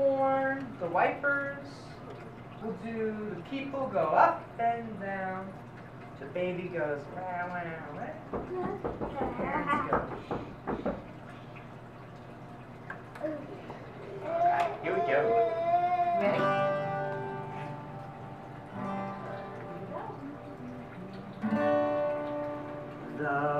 popcorn, the wipers. We'll do the people go up and down. The baby goes wow wow wow. Let's go. Alright, here we go. Ready? The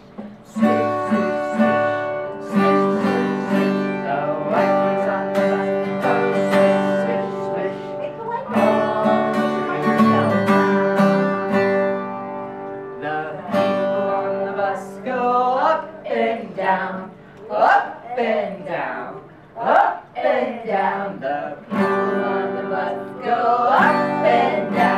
The people on the bus go up and down, up and down, up and down. The people on the bus go up and down.